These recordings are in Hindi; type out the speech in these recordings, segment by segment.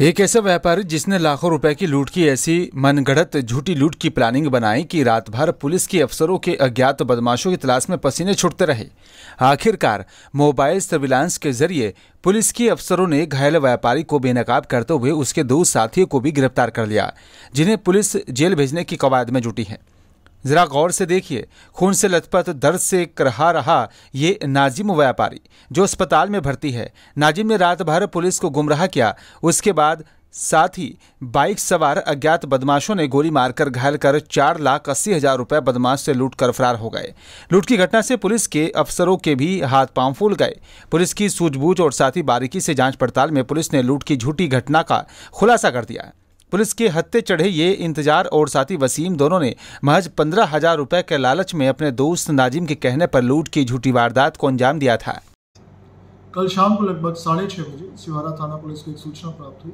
एक ऐसा व्यापारी जिसने लाखों रुपए की लूट की, ऐसी मनगढ़ंत झूठी लूट की प्लानिंग बनाई कि रात भर पुलिस के अफसरों के अज्ञात बदमाशों की तलाश में पसीने छुटते रहे। आखिरकार, मोबाइल सर्विलांस के ज़रिए पुलिस के अफसरों ने घायल व्यापारी को बेनकाब करते हुए उसके दो साथियों को भी गिरफ़्तार कर लिया, जिन्हें पुलिस जेल भेजने की कवायद में जुटी है। जरा गौर से देखिए, खून से लथपथ, दर्द से करहा रहा, ये नाजिम व्यापारी, जो अस्पताल में भर्ती है। नाजिम ने रात भर पुलिस को गुमराह किया। उसके बाद साथ ही बाइक सवार अज्ञात बदमाशों ने गोली मारकर घायल कर चार लाख अस्सी हज़ार रुपए बदमाश से लूट कर फरार हो गए। लूट की घटना से पुलिस के अफसरों के भी हाथ पाँव फूल गए। पुलिस की सूझबूझ और साथ ही बारीकी से जाँच पड़ताल में पुलिस ने लूट की झूठी घटना का खुलासा कर दिया। पुलिस के हत्ते चढ़े ये इंतज़ार और साथी वसीम दोनों ने महज पंद्रह हज़ार रुपए के लालच में अपने दोस्त नाजिम के कहने पर लूट की झूठी वारदात को अंजाम दिया था। कल शाम को लगभग साढ़े छः बजे सिवारा थाना पुलिस को एक सूचना प्राप्त हुई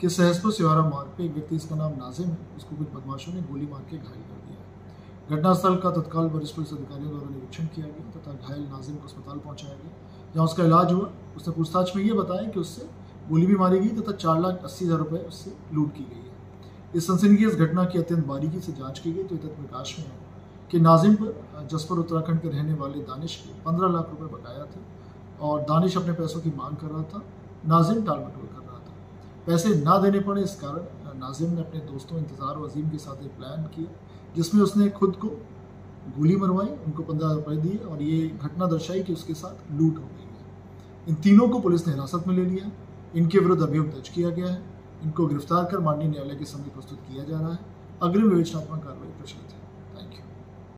कि सहसपुर सिवारा मार्ग पर एक व्यक्ति इसका नाम नाजिम है, उसको कुछ बदमाशों ने गोली मार के घायल कर दिया घटनास्थल का तत्काल वरिष्ठ पुलिस अधिकारियों द्वारा निरीक्षण किया गया तथा घायल नाजिम को अस्पताल पहुँचाया गया। जहाँ उसका इलाज हुआ, उसने पूछताछ में ये बताया कि उससे गोली भी मारी गई, तथा चार लाख अस्सी हज़ार रुपये उससे लूट की गई है। इस सनसनीखेज घटना की अत्यंत बारीकी से जाँच की गई तो तथ्य प्रकाश में है कि नाजिम पर जसपुर उत्तराखंड के रहने वाले दानिश के पंद्रह लाख रुपए बकाया थे, और दानिश अपने पैसों की मांग कर रहा था, नाजिम टाल मटोल कर रहा था। पैसे ना देने पड़े, इस कारण नाजिम ने अपने दोस्तों इंतज़ार अजीम के साथ एक प्लान किया, जिसमें उसने खुद को गोली मरवाई, उनको पंद्रह रुपए दिए, और ये घटना दर्शाई कि उसके साथ लूट हो गई है। इन तीनों को पुलिस ने हिरासत में ले लिया इनके विरुद्ध अभियोग दर्ज किया गया है। इनको गिरफ़्तार कर माननीय न्यायालय के समक्ष प्रस्तुत किया जा रहा है। अग्रिम विवेचनात्मक कार्रवाई प्रचलित है।